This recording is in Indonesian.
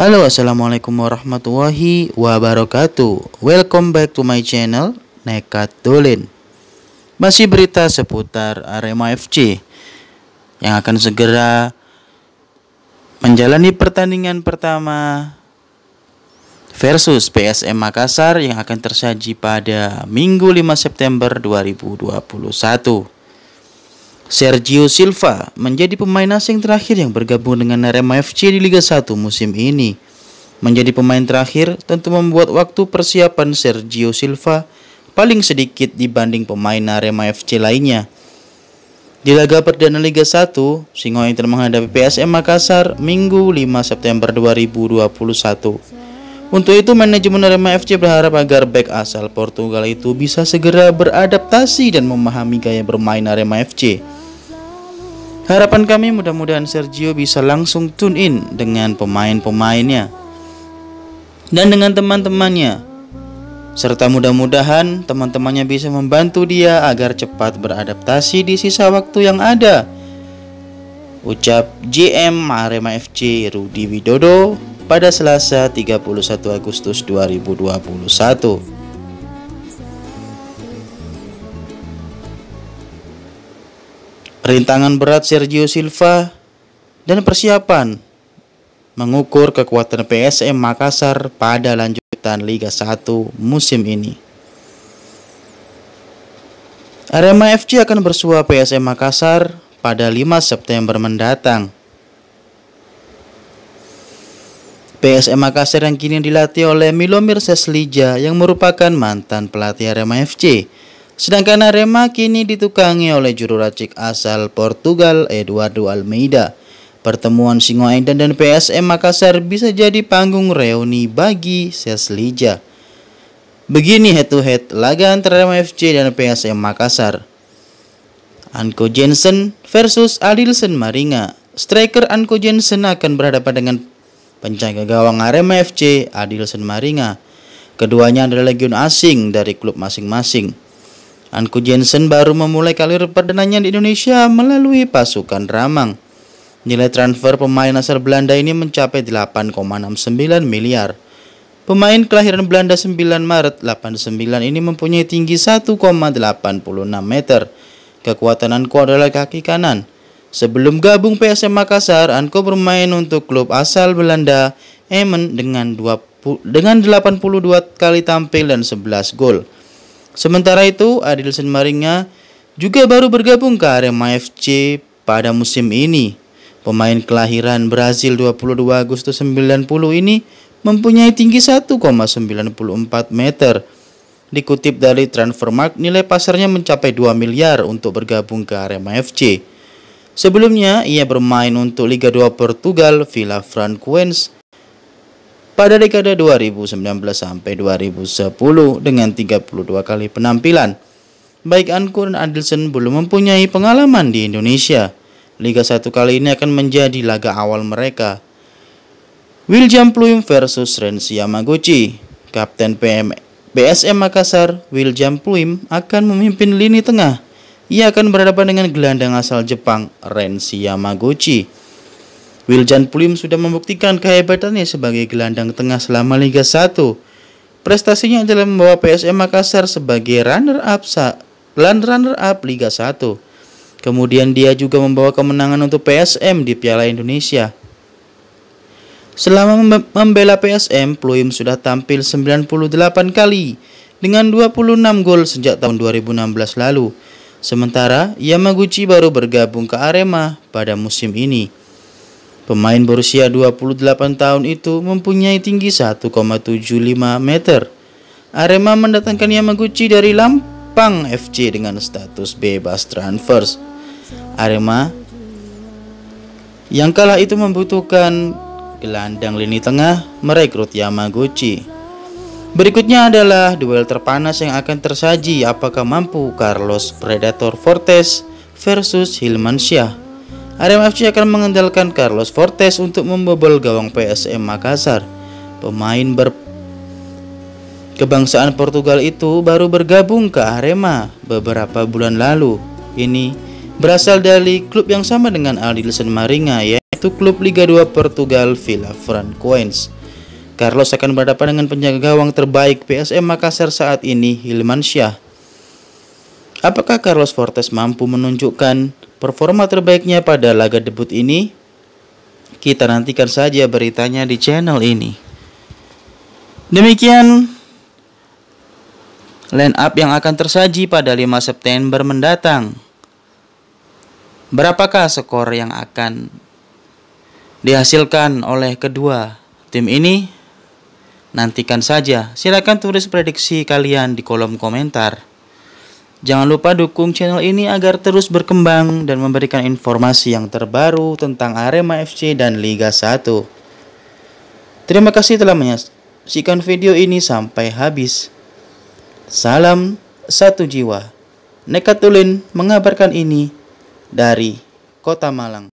Halo assalamualaikum warahmatullahi wabarakatuh. Welcome back to my channel Nekat Dolin. Masih berita seputar Arema FC Yang akan segera Menjalani pertandingan pertama Versus PSM Makassar Yang akan tersaji pada Minggu 5 September 2021 Sergio Silva menjadi pemain asing terakhir yang bergabung dengan Arema FC di Liga 1 musim ini. Menjadi pemain terakhir tentu membuat waktu persiapan Sergio Silva paling sedikit dibanding pemain Arema FC lainnya. Di laga perdana Liga 1, Singo Inter menghadapi PSM Makassar Minggu 5 September 2021. Untuk itu manajemen Arema FC berharap agar back asal Portugal itu bisa segera beradaptasi dan memahami gaya bermain Arema FC. Harapan kami mudah-mudahan Sergio bisa langsung tune in dengan pemain-pemainnya dan dengan teman-temannya. Serta mudah-mudahan teman-temannya bisa membantu dia agar cepat beradaptasi di sisa waktu yang ada. Ucap GM Arema FC Rudi Widodo pada Selasa 31 Agustus 2021. Rintangan berat Sergio Silva dan persiapan mengukur kekuatan PSM Makassar pada lanjutan Liga 1 musim ini. Arema FC akan bersua PSM Makassar pada 5 September mendatang. PSM Makassar yang kini dilatih oleh Milomir Seslija yang merupakan mantan pelatih Arema FC Sedangkan Arema kini ditukangi oleh juru racik asal Portugal Eduardo Almeida. Pertemuan Singoedan dan PSM Makassar bisa jadi panggung reuni bagi Seslija. Begini head to head laga antara Arema FC dan PSM Makassar. Anko Jensen versus Adilson Maringa. Striker Anko Jensen akan berhadapan dengan penjaga gawang Arema FC Adilson Maringa. Keduanya adalah legion asing dari klub masing-masing. Anku Jensen baru memulai karir perdananya di Indonesia melalui pasukan Ramang. Nilai transfer pemain asal Belanda ini mencapai 8,69 miliar. Pemain kelahiran Belanda 9 Maret 89 ini mempunyai tinggi 1,86 meter. Kekuatan Anko adalah kaki kanan. Sebelum gabung PSM Makassar, Anko bermain untuk klub asal Belanda Emmen dengan 20, dengan 82 kali tampil dan 11 gol. Sementara itu, Adilson Maringa juga baru bergabung ke Arema FC pada musim ini. Pemain kelahiran Brazil 22 Agustus 90 ini mempunyai tinggi 1,94 meter. Dikutip dari Transfermarkt, nilai pasarnya mencapai 2 miliar untuk bergabung ke Arema FC. Sebelumnya, ia bermain untuk Liga 2 Portugal, Villa Franquense, pada dekade 2019 sampai 2010 dengan 32 kali penampilan. Baik Ankur dan Adelson belum mempunyai pengalaman di Indonesia. Liga 1 kali ini akan menjadi laga awal mereka. William Pluim versus Renzi Yamaguchi. Kapten PM BSM Makassar, William Pluim akan memimpin lini tengah. Ia akan berhadapan dengan gelandang asal Jepang, Renzi Yamaguchi. Wiljan Pulim sudah membuktikan kehebatannya sebagai gelandang tengah selama Liga 1. Prestasinya adalah membawa PSM Makassar sebagai runner-up runner-up Liga 1. Kemudian dia juga membawa kemenangan untuk PSM di Piala Indonesia. Selama membela PSM, Pluim sudah tampil 98 kali dengan 26 gol sejak tahun 2016 lalu. Sementara Yamaguchi baru bergabung ke Arema pada musim ini. Pemain berusia 28 tahun itu mempunyai tinggi 1,75 meter. Arema mendatangkan Yamaguchi dari Lampang FC dengan status bebas transfers. Arema yang kala itu membutuhkan gelandang lini tengah merekrut Yamaguchi. Berikutnya adalah duel terpanas yang akan tersaji apakah mampu Carlos Predator Fortes versus Hilman Syah. Arema FC akan mengandalkan Carlos Fortes untuk membobol gawang PSM Makassar. Pemain ber kebangsaan Portugal itu baru bergabung ke Arema beberapa bulan lalu. Ini berasal dari klub yang sama dengan Aldilson Maringa yaitu klub Liga 2 Portugal Villa Francois. Carlos akan berhadapan dengan penjaga gawang terbaik PSM Makassar saat ini, Hilman Syah. Apakah Carlos Fortes mampu menunjukkan performa terbaiknya pada laga debut ini? Kita nantikan saja beritanya di channel ini. Demikian line up yang akan tersaji pada 5 September mendatang. Berapakah skor yang akan dihasilkan oleh kedua tim ini? Nantikan saja. Silakan tulis prediksi kalian di kolom komentar. Jangan lupa dukung channel ini agar terus berkembang dan memberikan informasi yang terbaru tentang Arema FC dan Liga 1. Terima kasih telah menyaksikan video ini sampai habis. Salam satu jiwa. Nekatulin mengabarkan ini dari Kota Malang.